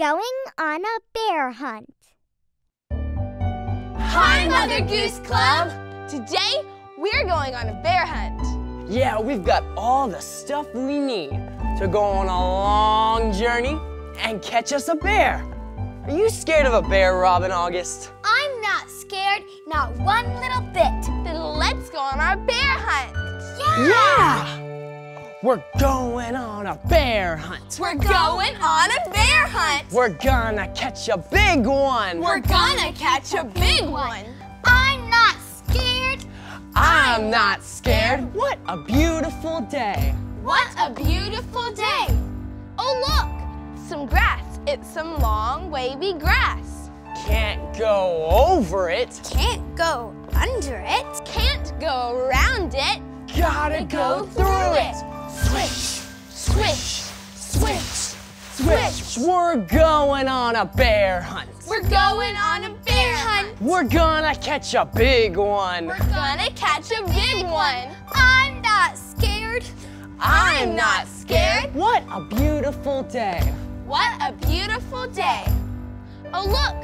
going on a bear hunt. Hi, Mother Goose Club! Today, we're going on a bear hunt. Yeah, we've got all the stuff we need to go on a long journey and catch us a bear. Are you scared of a bear, Robin August? I'm not scared, not one little bit. Then let's go on our bear hunt. Yeah! We're going on a bear hunt. We're going on a bear hunt. We're gonna catch a big one. We're gonna catch a big one. I'm not scared. I'm not scared. What a beautiful day. What a beautiful day. Oh, look, some grass. It's some long, wavy grass. Can't go over it. Can't go under it. Can't go around it. Gotta go through it. Swish, swish, swish, swish. We're going on a bear hunt. We're going on a bear hunt. We're gonna catch a big one. We're gonna catch a big one. I'm not scared. I'm not scared. What a beautiful day. What a beautiful day. Oh, look,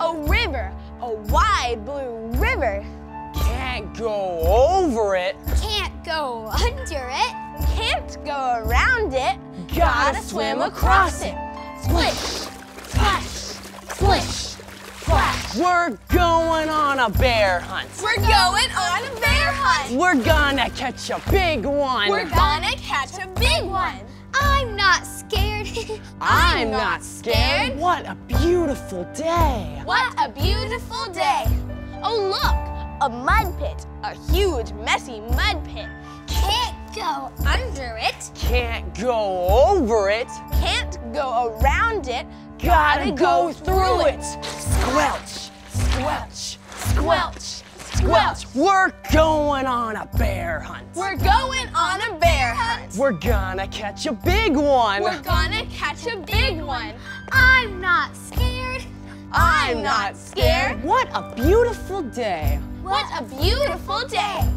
a river, a wide blue river. Can't go over it. Can't go under it. Can't go around it. Gotta swim across it. Splish, splash, splish, splash. We're going on a bear hunt. We're going on a bear hunt. We're gonna catch a big one. We're gonna catch a big one. I'm not scared. I'm not scared. What a beautiful day. What a beautiful day. Oh, look, a mud pit, a huge, messy mud pit. Go under it. Can't go over it. Can't go around it. Gotta go through it. Squelch, squelch, squelch, squelch. We're going on a bear hunt. We're going on a bear hunt. We're gonna catch a big one. We're gonna catch a big one. I'm not scared. I'm not scared. What a beautiful day. What a beautiful day.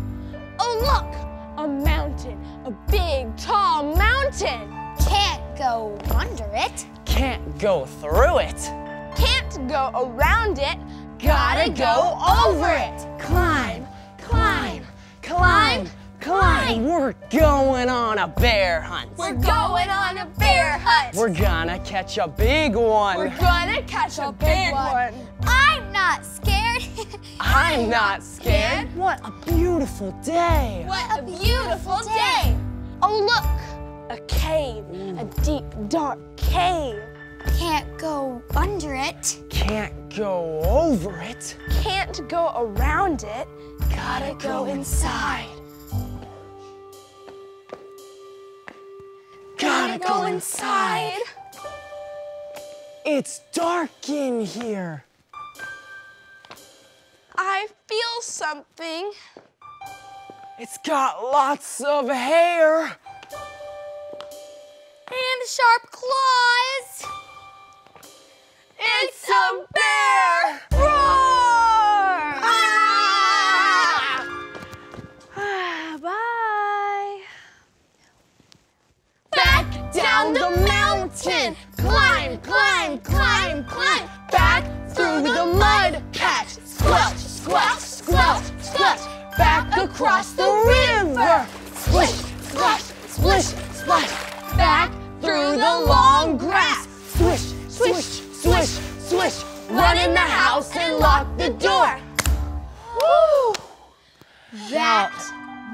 Oh, look, a mountain, a big, tall mountain. Can't go under it. Can't go through it. Can't go around it. Gotta go over it. Climb, climb, climb, climb. We're going on a bear hunt. We're going on a bear hunt. We're gonna catch a big one. We're gonna catch a big one. I'm not scared. I'm not scared. What a beautiful day. What a beautiful day. Oh, look, a cave, a deep, dark cave. Can't go under it. Can't go over it. Can't go around it. Gotta go inside. Gotta go inside. It's dark in here. Something. It's got lots of hair. And sharp claws. It's a bear! Roar! Ah, bye. Back down the mountain. Climb, climb, climb, climb. Back through the mud patch. Squelch, squelch, squelch, squelch. Back across the river. Splish, splash, splish, splash. Back through the long grass. Swish, swish, swish, swish. Run in the house and lock the door. Woo! That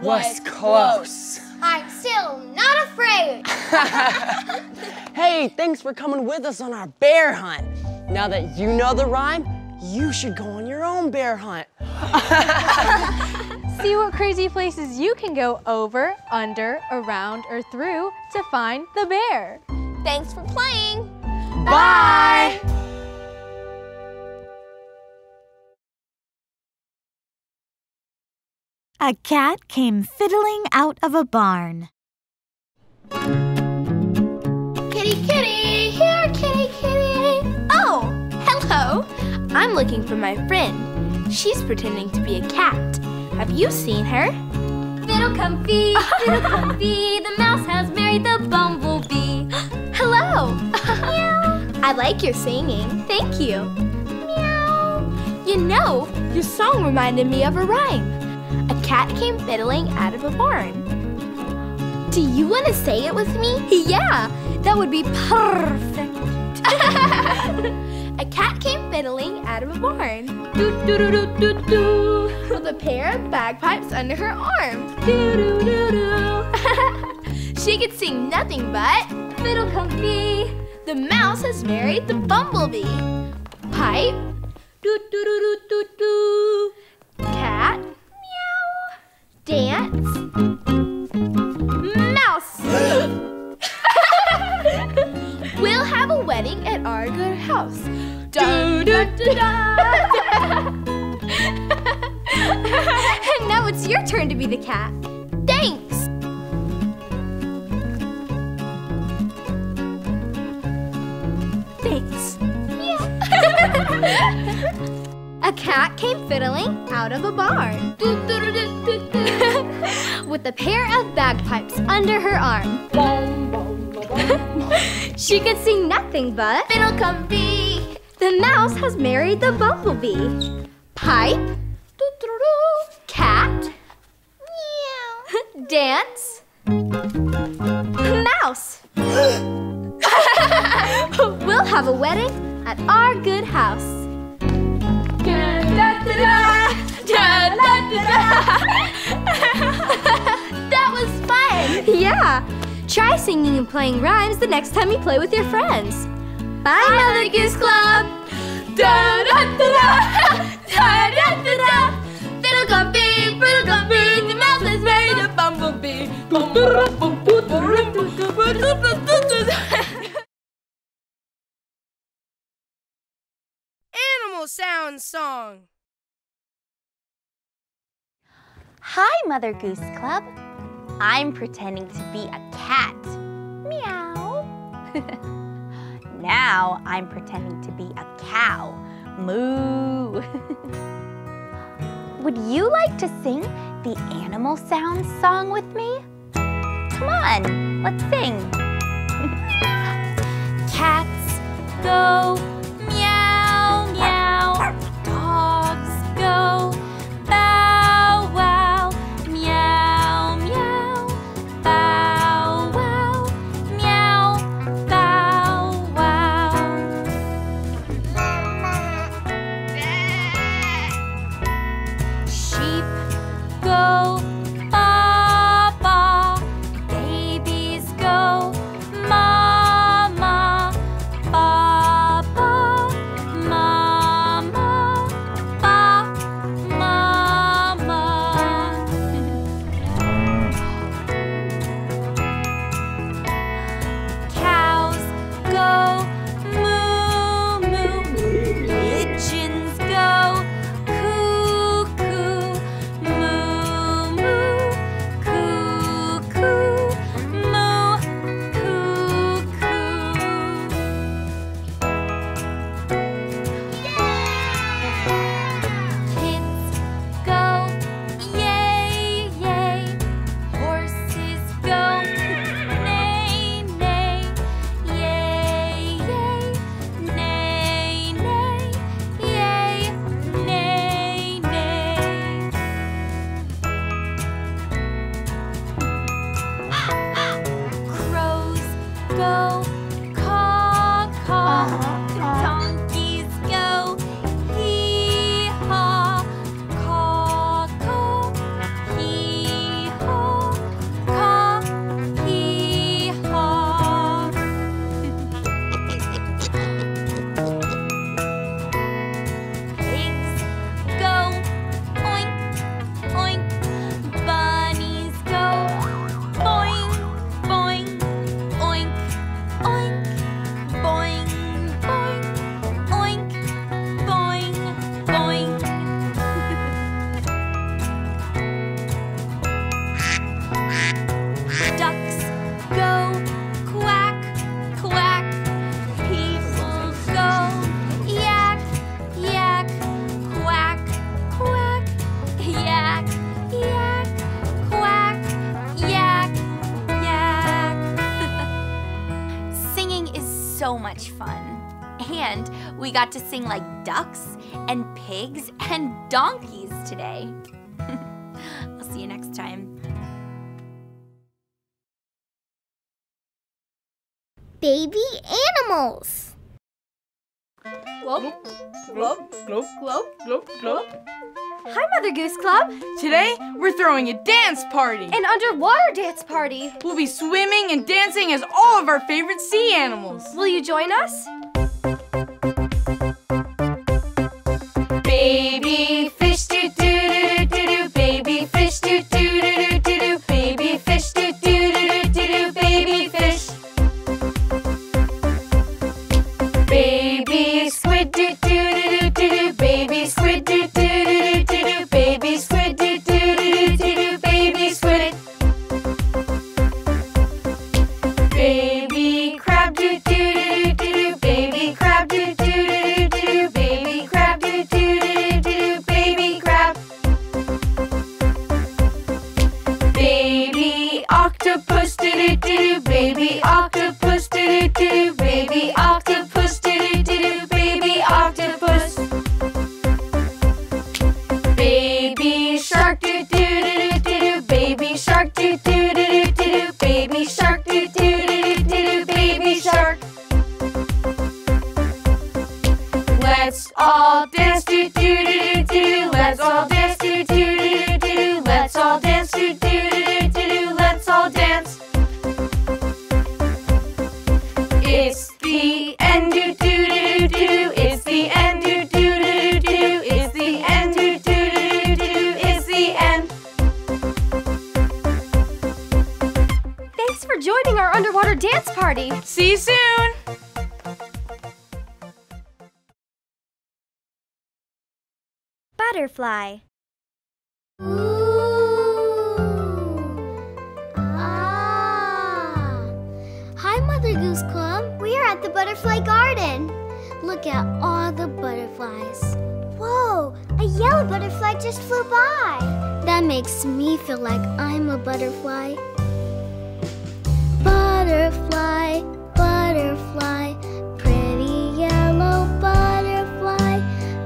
Was close. I'm still not afraid. Hey, thanks for coming with us on our bear hunt. Now that you know the rhyme, you should go on your own bear hunt. See what crazy places you can go over, under, around, or through to find the bear. Thanks for playing. Bye. A cat came fiddling out of a barn. Kitty, kitty, here, kitty, kitty. Oh, hello. I'm looking for my friend. She's pretending to be a cat. Have you seen her? Fiddle comfy, fiddle comfy, the mouse has married the bumblebee. Hello. Meow. Like like your singing. Thank you. Meow. You know, your song reminded me of a rhyme. A cat came fiddling out of a barn. Do you want to say it with me? Yeah, that would be perfect. a cat came fiddling out of a barn. Do do do do do do. A pair of bagpipes under her arm. Do do do do. she could sing nothing but fiddle comfy. The mouse has married the bumblebee. Pipe. Do do do do do do. Cat. Meow. Dance. Mouse. we'll have a wedding at our good house. Da, da, da. And it's your turn to be the cat. Thanks. Thanks. a cat came fiddling out of a barn with a pair of bagpipes under her arm. she could sing nothing but Fiddle comfy. the mouse has married the bumblebee. Pipe, dance, mouse. we'll have a wedding at our good house. That was fun. Yeah. Try singing and playing rhymes the next time you play with your friends. Bye, Mother Goose Club. Da, da. Da, da, da, da. Animal Sound Song. Hi, Mother Goose Club. I'm pretending to be a cat. Meow. now I'm pretending to be a cow. Moo. Would you like to sing the Animal Sound song with me? Come on, let's sing. Cats got to sing like ducks and pigs and donkeys today. I'll see you next time. Baby animals. Glub, glub, glub, glub, glub, glub. Hi, Mother Goose Club. Today, we're throwing a dance party. An underwater dance party. We'll be swimming and dancing as all of our favorite sea animals. Will you join us? See you soon. Butterfly. Ah. Hi, Mother Goose Club. We are at the butterfly garden. Look at all the butterflies. Whoa, a yellow butterfly just flew by. That makes me feel like I'm a butterfly. Butterfly, butterfly, pretty yellow butterfly,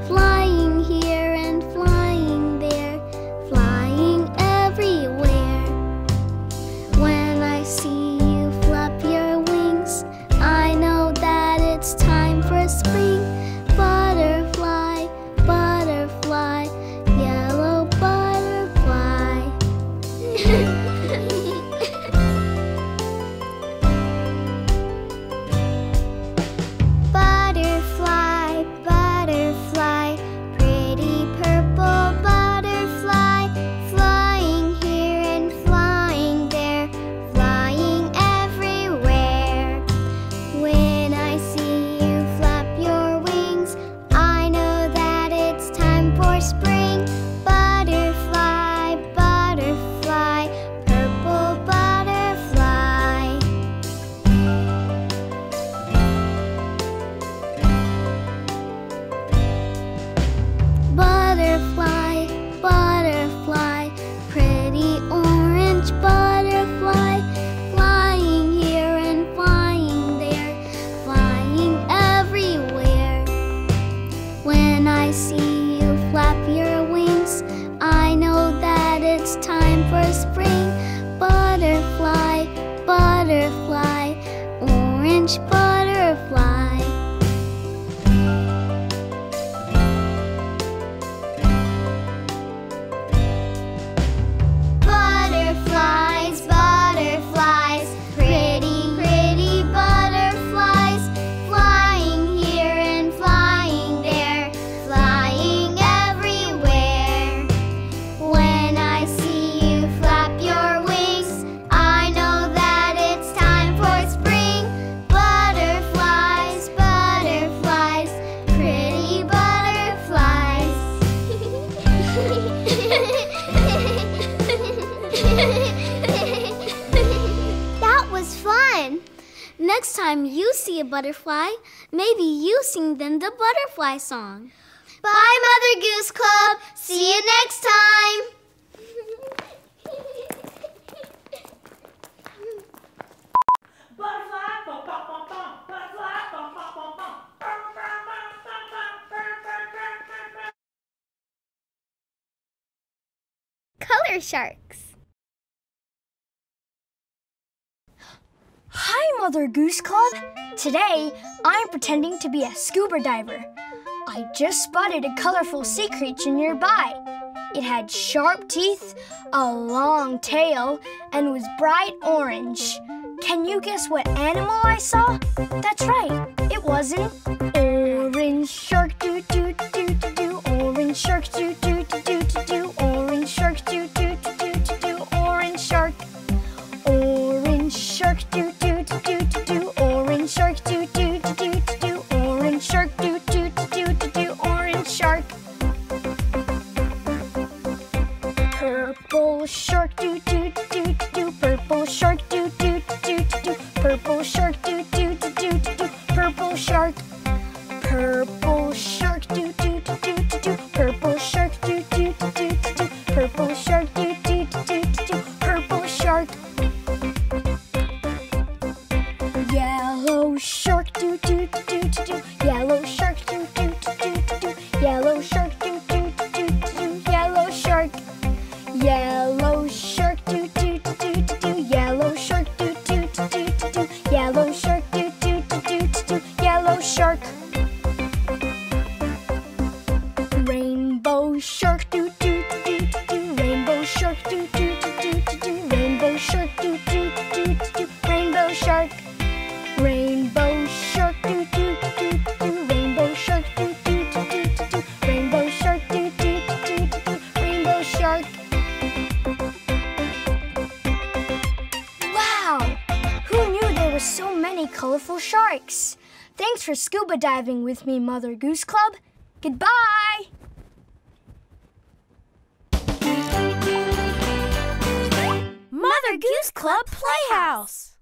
flying here and flying there, flying everywhere. When I see you flap your wings, I know that it's time for spring. Butterfly, butterfly, yellow butterfly. Butterfly, orange butterfly. time you see a butterfly, maybe you sing them the butterfly song. Bye, Mother Goose Club. See you next time. Color sharks. Hi, Mother Goose Club. Today, I'm pretending to be a scuba diver. I just spotted a colorful sea creature nearby. It had sharp teeth, a long tail, and was bright orange. Can you guess what animal I saw? That's right, it was an orange shark. Doo doo. Shark. Doo doo doo doo doo. Rainbow shark. Rainbow shark. Doo doo doo doo doo. Rainbow shark. Doo doo doo doo doo. Rainbow shark. Doo doo doo doo doo. Rainbow shark. Wow! Who knew there were so many colorful sharks? Thanks for scuba diving with me, Mother Goose Club. Goodbye! Goose Club Playhouse.